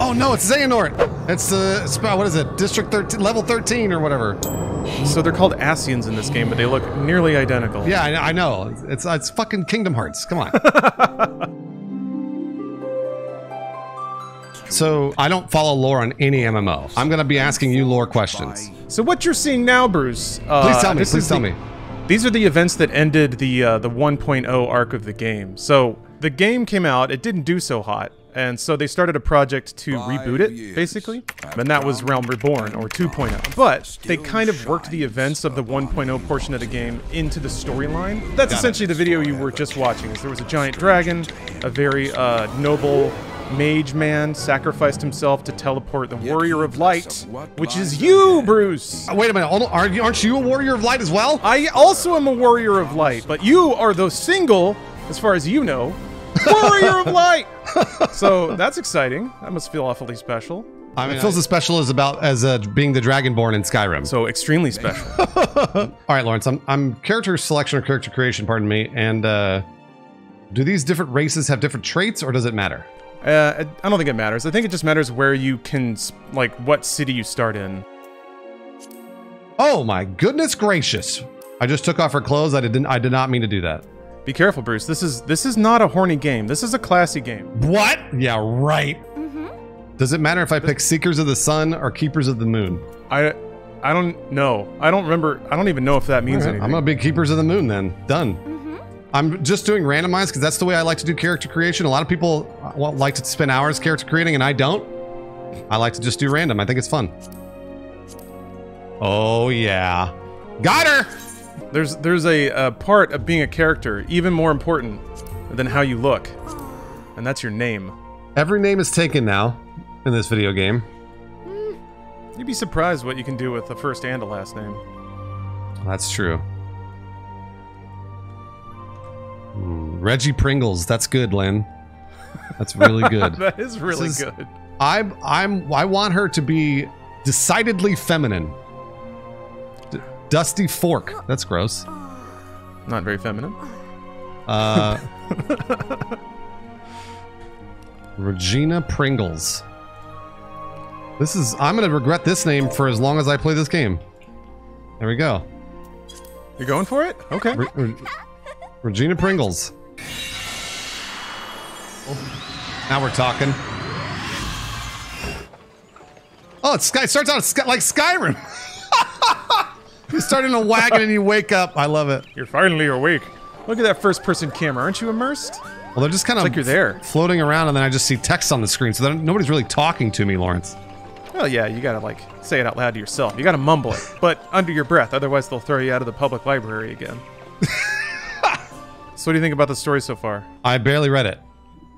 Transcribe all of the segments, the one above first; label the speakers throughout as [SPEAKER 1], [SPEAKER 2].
[SPEAKER 1] Oh no, it's Xehanort. It's uh, it's about, what is it? District 13, level 13 or whatever.
[SPEAKER 2] So they're called Ascians in this game, but they look nearly identical.
[SPEAKER 1] Yeah, I, I know. It's it's fucking Kingdom Hearts. Come on. so I don't follow lore on any MMO. I'm gonna be asking you lore questions.
[SPEAKER 2] So what you're seeing now, Bruce? Uh,
[SPEAKER 1] Please tell me. Please tell
[SPEAKER 2] the-
[SPEAKER 1] me.
[SPEAKER 2] These are the events that ended the uh, the 1.0 arc of the game. So the game came out, it didn't do so hot, and so they started a project to reboot it, basically. And that was Realm Reborn or 2.0. But they kind of worked the events of the 1.0 portion of the game into the storyline. That's
[SPEAKER 1] Got it.
[SPEAKER 2] essentially the video you were just watching. Is there was a giant dragon, a very uh, noble mage man sacrificed himself to teleport the warrior of light, which is you, Bruce.
[SPEAKER 1] Uh, wait a minute. Hold on. Aren't you, aren't you a warrior of light as well?
[SPEAKER 2] I also am a warrior of light, but you are the single, as far as you know, warrior of light. So that's exciting. That must feel awfully special.
[SPEAKER 1] I mean, it feels as special as about as uh, being the Dragonborn in Skyrim.
[SPEAKER 2] So extremely special.
[SPEAKER 1] All right, Lawrence. I'm I'm character selection or character creation. Pardon me. And uh, do these different races have different traits, or does it matter?
[SPEAKER 2] Uh, I I don't think it matters. I think it just matters where you can, like, what city you start in.
[SPEAKER 1] Oh my goodness gracious! I just took off her clothes. I didn't. I did not mean to do that.
[SPEAKER 2] Be careful, Bruce. This is this is not a horny game. This is a classy game.
[SPEAKER 1] What? Yeah, right. Does it matter if I pick Seekers of the Sun or Keepers of the Moon?
[SPEAKER 2] I I don't know. I don't remember. I don't even know if that means
[SPEAKER 1] All right,
[SPEAKER 2] anything.
[SPEAKER 1] I'm gonna be Keepers of the Moon then. Done. I'm just doing randomized because that's the way I like to do character creation. A lot of people uh, like to spend hours character creating, and I don't. I like to just do random. I think it's fun. Oh yeah, got her.
[SPEAKER 2] There's there's a, a part of being a character even more important than how you look, and that's your name.
[SPEAKER 1] Every name is taken now in this video game.
[SPEAKER 2] You'd be surprised what you can do with a first and a last name.
[SPEAKER 1] That's true. Hmm, Reggie Pringles. That's good, Lynn. That's really good.
[SPEAKER 2] that is really
[SPEAKER 1] is-
[SPEAKER 2] good.
[SPEAKER 1] I'm I'm I want her to be decidedly feminine. Dusty Fork. That's gross.
[SPEAKER 2] Not very feminine.
[SPEAKER 1] Uh, Regina Pringles. This is I'm gonna regret this name for as long as I play this game. There we go.
[SPEAKER 2] You're going for it? Okay.
[SPEAKER 1] Re- Re- Regina Pringles. Now we're talking. Oh, Sky starts out like Skyrim. you start in a wagon and you wake up. I love it.
[SPEAKER 2] You're finally awake. Look at that first person camera. Aren't you immersed?
[SPEAKER 1] Well, they're just kind of
[SPEAKER 2] like you're there.
[SPEAKER 1] floating around, and then I just see text on the screen, so then nobody's really talking to me, Lawrence.
[SPEAKER 2] Well, yeah, you gotta like say it out loud to yourself. You gotta mumble it, but under your breath. Otherwise, they'll throw you out of the public library again. so, what do you think about the story so far?
[SPEAKER 1] I barely read it.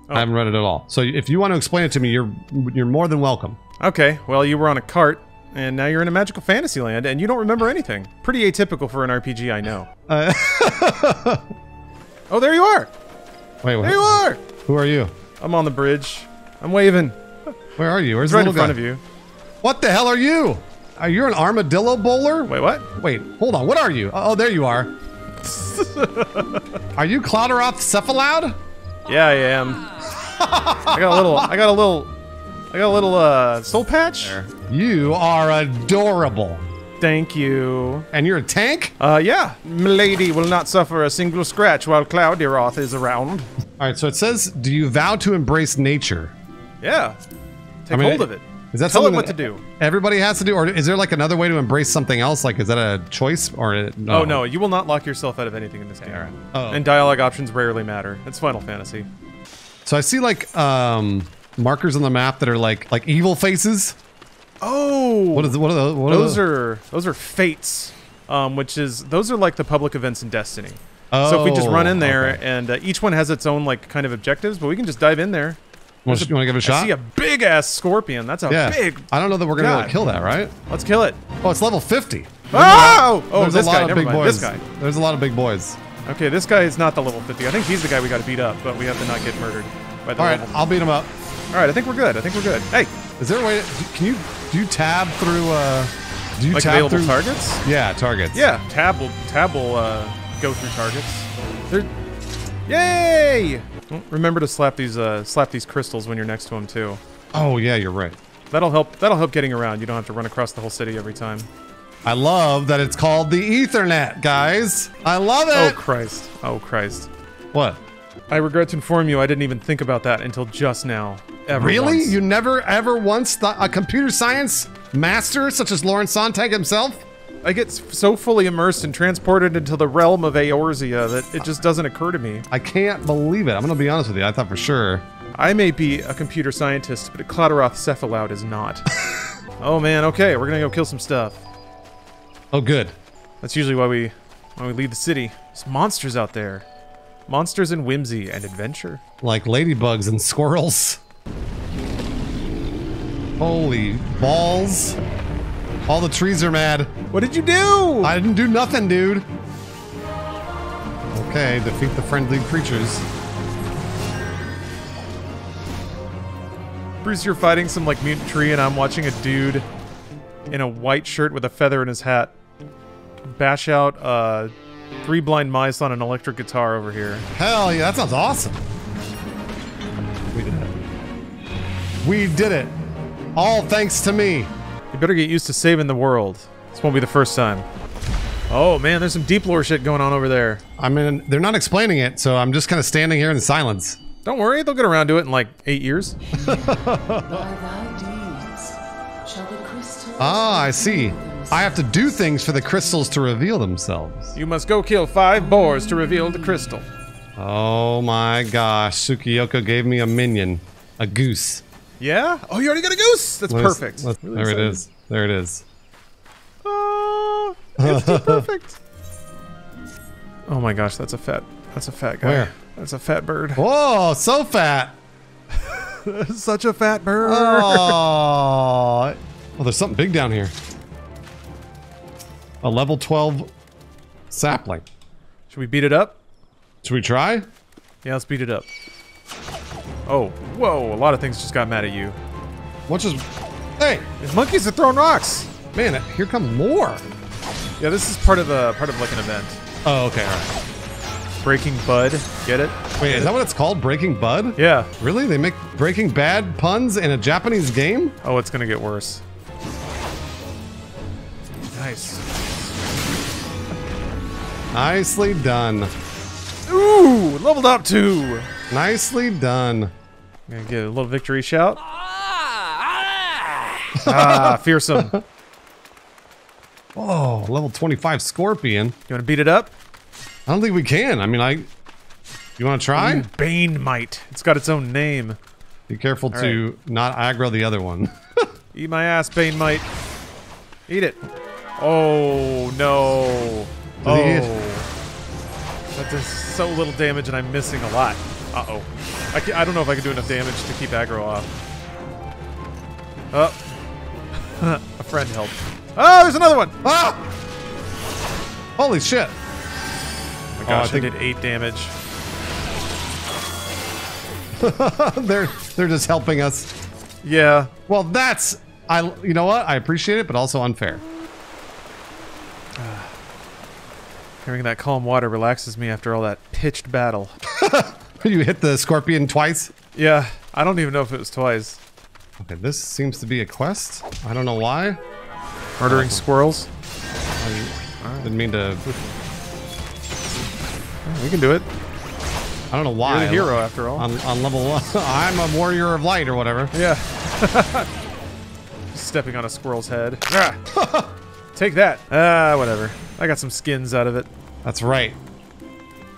[SPEAKER 2] Oh.
[SPEAKER 1] I haven't read it at all. So if you want to explain it to me, you're you're more than welcome.
[SPEAKER 2] Okay, well, you were on a cart, and now you're in a magical fantasy land, and you don't remember anything. Pretty atypical for an RPG, I know.
[SPEAKER 1] Uh,
[SPEAKER 2] Oh, there you are!
[SPEAKER 1] wait, wait.
[SPEAKER 2] There you are!
[SPEAKER 1] who are you?
[SPEAKER 2] I'm on the bridge. I'm waving.
[SPEAKER 1] Where are you? Where's
[SPEAKER 2] right
[SPEAKER 1] the
[SPEAKER 2] in
[SPEAKER 1] little
[SPEAKER 2] front
[SPEAKER 1] guy?
[SPEAKER 2] of you.
[SPEAKER 1] What the hell are you? Are you an armadillo bowler?
[SPEAKER 2] Wait, what?
[SPEAKER 1] Wait, hold on. What are you? Oh, there you are. are you Clouderoth Cephaloud?
[SPEAKER 2] Yeah, I am. I got a little. I got a little. I got a little uh, soul patch.
[SPEAKER 1] You are adorable.
[SPEAKER 2] Thank you.
[SPEAKER 1] And you're a tank?
[SPEAKER 2] Uh, yeah. Milady will not suffer a single scratch while Cloud Cloudiroth is around.
[SPEAKER 1] All right, so it says, do you vow to embrace nature?
[SPEAKER 2] Yeah. Take
[SPEAKER 1] I mean,
[SPEAKER 2] hold of it.
[SPEAKER 1] Is that
[SPEAKER 2] Tell it what to do.
[SPEAKER 1] Everybody has to do, or is there like another way to embrace something else? Like, is that a choice or a- no?
[SPEAKER 2] Oh no, you will not lock yourself out of anything in this game.
[SPEAKER 1] alright. Oh.
[SPEAKER 2] And dialogue options rarely matter. It's Final Fantasy.
[SPEAKER 1] So I see like um markers on the map that are like like evil faces.
[SPEAKER 2] Oh.
[SPEAKER 1] What is what are those? What
[SPEAKER 2] those
[SPEAKER 1] are,
[SPEAKER 2] are those are fates, um, which is those are like the public events in Destiny. Oh, so if we just run in
[SPEAKER 1] Oh,
[SPEAKER 2] there,
[SPEAKER 1] okay.
[SPEAKER 2] and uh, each one has its own like kind of objectives, but we can just dive in there.
[SPEAKER 1] You Want to give it a
[SPEAKER 2] I
[SPEAKER 1] shot?
[SPEAKER 2] see a big ass scorpion. That's a
[SPEAKER 1] yeah.
[SPEAKER 2] big.
[SPEAKER 1] I don't know that we're gonna be able to kill that, right?
[SPEAKER 2] Let's kill it.
[SPEAKER 1] Oh, it's level 50.
[SPEAKER 2] Oh! Oh,
[SPEAKER 1] There's
[SPEAKER 2] this
[SPEAKER 1] a lot
[SPEAKER 2] guy.
[SPEAKER 1] of
[SPEAKER 2] Never
[SPEAKER 1] big
[SPEAKER 2] mind.
[SPEAKER 1] boys.
[SPEAKER 2] This guy.
[SPEAKER 1] There's a lot of big boys.
[SPEAKER 2] Okay, this guy is not the level 50. I think he's the guy we got to beat up, but we have to not get murdered by the
[SPEAKER 1] All right. I'll beat him up.
[SPEAKER 2] All right, I think we're good. I think we're good. Hey,
[SPEAKER 1] Is there a way? To, can you do you tab through? uh Do you
[SPEAKER 2] like
[SPEAKER 1] tab
[SPEAKER 2] available
[SPEAKER 1] through
[SPEAKER 2] targets?
[SPEAKER 1] Yeah, targets.
[SPEAKER 2] Yeah, tab will tab will uh, go through targets. They're, yay! Remember to slap these uh, slap these crystals when you're next to them too.
[SPEAKER 1] Oh yeah, you're right.
[SPEAKER 2] That'll help. That'll help getting around. You don't have to run across the whole city every time.
[SPEAKER 1] I love that it's called the Aethernet, guys. I love it. Oh.
[SPEAKER 2] Christ! Oh Christ!
[SPEAKER 1] what?
[SPEAKER 2] I regret to inform you, I didn't even think about that until just now. Ever
[SPEAKER 1] Really?
[SPEAKER 2] once.
[SPEAKER 1] You never ever once thought a computer science master such as Lawrence Sonntag himself?
[SPEAKER 2] I get so fully immersed and transported into the realm of Eorzea that it just doesn't occur to me.
[SPEAKER 1] I can't believe it. I'm gonna be honest with you. I thought for sure.
[SPEAKER 2] I may be a computer scientist, but Clatteroth Cephaloud is not. oh man, okay, we're gonna go kill some stuff.
[SPEAKER 1] Oh, good.
[SPEAKER 2] That's usually why we why we leave the city. There's monsters out there. Monsters and whimsy and adventure.
[SPEAKER 1] Like ladybugs and squirrels. Holy balls. All the trees are mad.
[SPEAKER 2] What did you do?
[SPEAKER 1] I didn't do nothing, dude. Okay, defeat the friendly creatures.
[SPEAKER 2] Bruce, you're fighting some like mutant tree, and I'm watching a dude in a white shirt with a feather in his hat bash out uh, three blind mice on an electric guitar over here.
[SPEAKER 1] Hell yeah, that sounds awesome. We did it. We did it. All thanks to me.
[SPEAKER 2] You better get used to saving the world. This won't be the first time. Oh man, there's some deep lore shit going on over there.
[SPEAKER 1] I mean, they're not explaining it, so I'm just kind of standing here in silence.
[SPEAKER 2] Don't worry, they'll get around to it in like eight years.
[SPEAKER 3] By thy deeds shall the.
[SPEAKER 1] Ah, I see. I have to do things for the crystals to reveal themselves.
[SPEAKER 2] You must go kill five boars to reveal the crystal.
[SPEAKER 1] Oh my gosh, Sukiyoko gave me a minion, a goose.
[SPEAKER 2] Yeah? Oh, you already got a goose. That's
[SPEAKER 1] Let's-
[SPEAKER 2] perfect.
[SPEAKER 1] let's-
[SPEAKER 2] Really
[SPEAKER 1] there it is. There it is.
[SPEAKER 2] Oh, it's too perfect. Oh my gosh, that's a fat. That's a fat guy.
[SPEAKER 1] Where?
[SPEAKER 2] That's a fat bird.
[SPEAKER 1] Whoa, so fat.
[SPEAKER 2] Such a fat bird.
[SPEAKER 1] Oh, well, there's something big down here. A level 12 sapling.
[SPEAKER 2] Should we beat it up?
[SPEAKER 1] Should we try?
[SPEAKER 2] Yeah, let's beat it up. Oh, whoa! A lot of things just got mad at you.
[SPEAKER 1] What's just. Hey,
[SPEAKER 2] These monkeys are throwing rocks.
[SPEAKER 1] man, here come more.
[SPEAKER 2] Yeah, this is part of the part of like an event.
[SPEAKER 1] Oh, okay, all right.
[SPEAKER 2] Breaking Bud, get it?
[SPEAKER 1] Wait, is that what it's called? Breaking Bud?
[SPEAKER 2] Yeah.
[SPEAKER 1] Really? They make Breaking Bad puns in a Japanese game?
[SPEAKER 2] Oh, it's gonna get worse. Nice.
[SPEAKER 1] Nicely done.
[SPEAKER 2] Ooh, leveled up too.
[SPEAKER 1] Nicely done.
[SPEAKER 2] I'm Gonna get a little victory shout. ah, fearsome.
[SPEAKER 1] Oh, level 25 Scorpion.
[SPEAKER 2] You wanna beat it up?
[SPEAKER 1] I don't think we can. I mean, I. You want to try?
[SPEAKER 2] Ooh, Bane Might. It's got its own name.
[SPEAKER 1] Be careful
[SPEAKER 2] All
[SPEAKER 1] to not aggro the other one.
[SPEAKER 2] Eat my ass, Bane Might. Eat it. Oh no.
[SPEAKER 1] Does he eat?
[SPEAKER 2] Oh. That does so little damage, and I'm missing a lot. Uh oh. I, I don't know if I can do enough damage to keep aggro off. Oh. a friend helped. Oh, there's another one.
[SPEAKER 1] ah! Holy shit.
[SPEAKER 2] Oh my
[SPEAKER 1] Oh, I
[SPEAKER 2] gosh, I, did eight damage.
[SPEAKER 1] they're they're just helping us.
[SPEAKER 2] Yeah.
[SPEAKER 1] Well, that's I. You know what? I appreciate it, but also unfair.
[SPEAKER 2] Hearing that calm water relaxes me after all that pitched battle.
[SPEAKER 1] You hit the scorpion twice.
[SPEAKER 2] Yeah, I don't even know if it was twice.
[SPEAKER 1] Okay, this seems to be a quest. I don't know why.
[SPEAKER 2] Murdering squirrels.
[SPEAKER 1] I didn't mean to.
[SPEAKER 2] We can do it.
[SPEAKER 1] I don't know why.
[SPEAKER 2] You're the hero after all.
[SPEAKER 1] On, on level one, I'm a warrior of light or whatever.
[SPEAKER 2] Yeah. Stepping on a squirrel's head. Ah. Take that. Ah, whatever. I got some skins out of it.
[SPEAKER 1] That's right.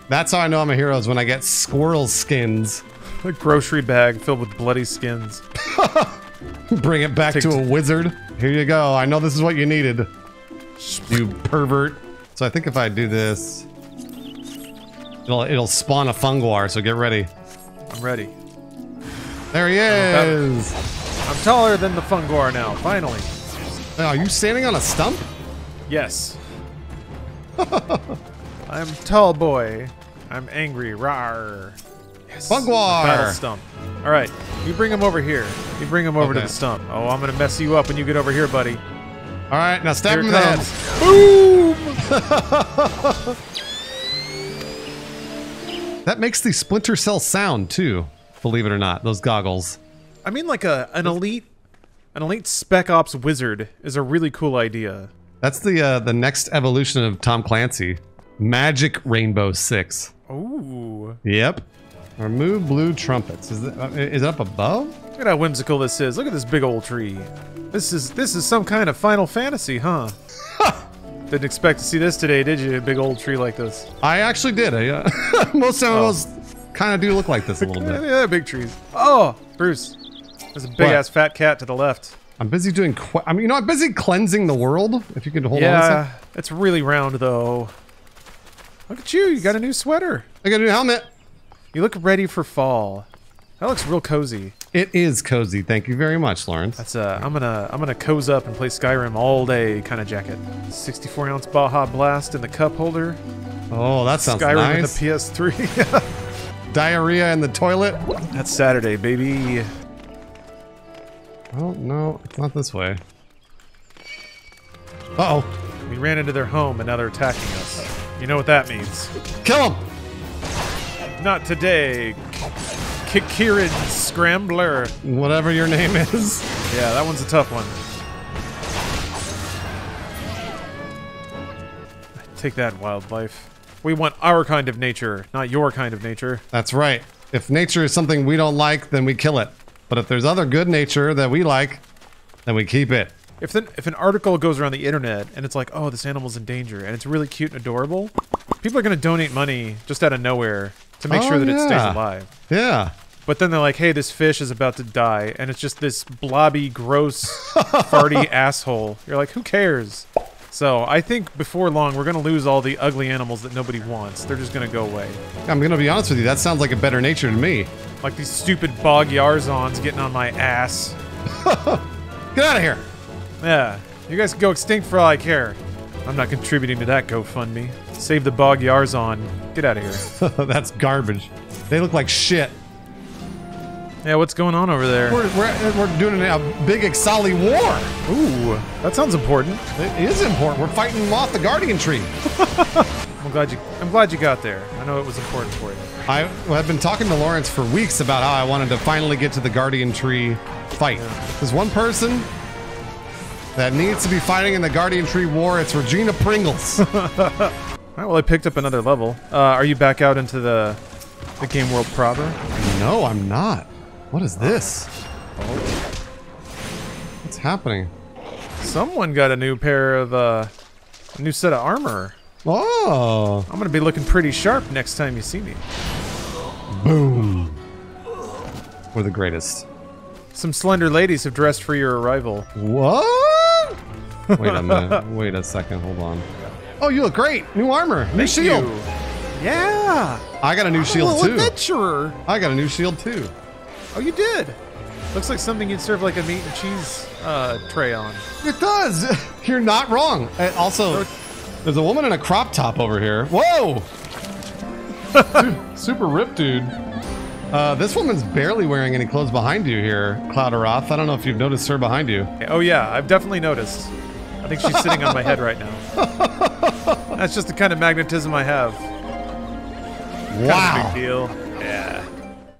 [SPEAKER 1] That's how I know I'm a hero is when I get squirrel skins.
[SPEAKER 2] A grocery bag filled with bloody skins.
[SPEAKER 1] Bring it back to a wizard. Here you go. I know this is what you needed. You pervert. So I think if I do this, it'll it'll spawn a funguar. So get ready.
[SPEAKER 2] I'm ready.
[SPEAKER 1] There he is.
[SPEAKER 2] I'm taller than the Funguar now, finally.
[SPEAKER 1] Are you standing on a stump?
[SPEAKER 2] Yes. I'm tall boy. I'm angry. Rar. Yes.
[SPEAKER 1] Funguar.
[SPEAKER 2] Battle stump. All right, you bring him over here. You bring him over to
[SPEAKER 1] Okay.
[SPEAKER 2] the stump. Oh, I'm gonna mess you up when you get over here, buddy.
[SPEAKER 1] All right, now stab
[SPEAKER 2] Here
[SPEAKER 1] him
[SPEAKER 2] it
[SPEAKER 1] in the head.
[SPEAKER 2] comes. Boom!
[SPEAKER 1] That makes the splinter cell sound too. Believe it or not, those goggles.
[SPEAKER 2] I mean, like a an elite, an elite spec ops wizard is a really cool idea.
[SPEAKER 1] That's the uh, the next evolution of Tom Clancy. Magic Rainbow Six.
[SPEAKER 2] Ooh,
[SPEAKER 1] Yep. Remove blue trumpets. Is it, uh, is it up above?
[SPEAKER 2] look at how whimsical this is. Look at this big old tree. This is this is some kind of Final Fantasy, huh? Didn't expect to see this today, did you? A big old tree like this.
[SPEAKER 1] I actually did. I, uh, most animals kind of do look like this a little bit.
[SPEAKER 2] yeah, big trees. Oh, Bruce, there's a big ass fat cat to the left.
[SPEAKER 1] I'm busy doing. I mean, you know, I'm busy cleansing the world. If you could hold on. A
[SPEAKER 2] yeah, it's really round though. Look at you, you got a new sweater.
[SPEAKER 1] I got a new helmet.
[SPEAKER 2] You look ready for fall. That looks real cozy.
[SPEAKER 1] It is cozy. Thank you very much, Lawrence.
[SPEAKER 2] That's uh, I'm gonna I'm gonna cozy up and play Skyrim all day kind of jacket. 64 ounce Baja Blast in the cup holder.
[SPEAKER 1] Oh, that sounds
[SPEAKER 2] Skyrim
[SPEAKER 1] nice.
[SPEAKER 2] in the PS3.
[SPEAKER 1] Diarrhea in the toilet.
[SPEAKER 2] That's Saturday, baby.
[SPEAKER 1] Oh no, it's not this way. Uh oh,
[SPEAKER 2] We ran into their home and now they're attacking us. You know what that means?
[SPEAKER 1] kill him!
[SPEAKER 2] Not today, Kikirin Scrambler.
[SPEAKER 1] Whatever your name is.
[SPEAKER 2] Yeah, that one's a tough one. Take that, wildlife. We want our kind of nature, not your kind of nature.
[SPEAKER 1] That's right. If nature is something we don't like, then we kill it. But if there's other good nature that we like, then we keep it.
[SPEAKER 2] If then if an article goes around the internet and it's like, oh, this animal's in danger, and it's really cute and adorable, people are gonna donate money just out of nowhere to make
[SPEAKER 1] Oh,
[SPEAKER 2] sure that it stays alive.
[SPEAKER 1] Yeah.
[SPEAKER 2] But then they're like, hey, this fish is about to die, and it's just this blobby, gross, farty asshole. You're like, who cares? So I think before long we're gonna lose all the ugly animals that nobody wants. They're just gonna go away.
[SPEAKER 1] I'm gonna be honest with you, that sounds like a better nature to me.
[SPEAKER 2] Like these stupid bog yarzons getting on my ass.
[SPEAKER 1] Get out of here!
[SPEAKER 2] Yeah, you guys can go extinct for all I care. I'm not contributing to that GoFundMe. Save the bog yarzon. Get out of here.
[SPEAKER 1] That's garbage. They look like shit.
[SPEAKER 2] Yeah, what's going on over there?
[SPEAKER 1] We're, we're, we're doing a big Ixali war.
[SPEAKER 2] Ooh, that sounds important.
[SPEAKER 1] It is important. We're fighting off the Guardian Tree.
[SPEAKER 2] I'm glad you. I'm glad you got there. I know it was important for you.
[SPEAKER 1] I have been talking to Lawrence for weeks about how I wanted to finally get to the Guardian Tree fight. There's one person that needs to be fighting in the Guardian Tree war. It's Regina Pringles.
[SPEAKER 2] All right, well, I picked up another level. Uh, are you back out into the the game world proper?
[SPEAKER 1] no, I'm not. What is this? Oh. What's happening?
[SPEAKER 2] Someone got a new pair of uh, a new set of armor.
[SPEAKER 1] Oh,
[SPEAKER 2] I'm gonna be looking pretty sharp next time you see me.
[SPEAKER 1] boom. We're the greatest.
[SPEAKER 2] Some slender ladies have dressed for your arrival.
[SPEAKER 1] What? Wait a minute. Wait a second. Hold on. Oh, you look great. New armor. New
[SPEAKER 2] Thank
[SPEAKER 1] shield.
[SPEAKER 2] you. Yeah.
[SPEAKER 1] I got a new shield
[SPEAKER 2] Little
[SPEAKER 1] too.
[SPEAKER 2] adventurer.
[SPEAKER 1] I got a new shield too.
[SPEAKER 2] Oh, you did. Looks like something you'd serve like a meat and cheese uh, tray on.
[SPEAKER 1] It does. You're not wrong. Uh, also, there's a woman in a crop top over here. Whoa! Dude, super ripped, dude. Uh, this woman's barely wearing any clothes behind you here, Cloud Aroth. I don't know if you've noticed her behind you.
[SPEAKER 2] Oh yeah, I've definitely noticed. I think she's sitting on my head right now. That's just the kind of magnetism I have. Kind of
[SPEAKER 1] Wow.
[SPEAKER 2] big deal.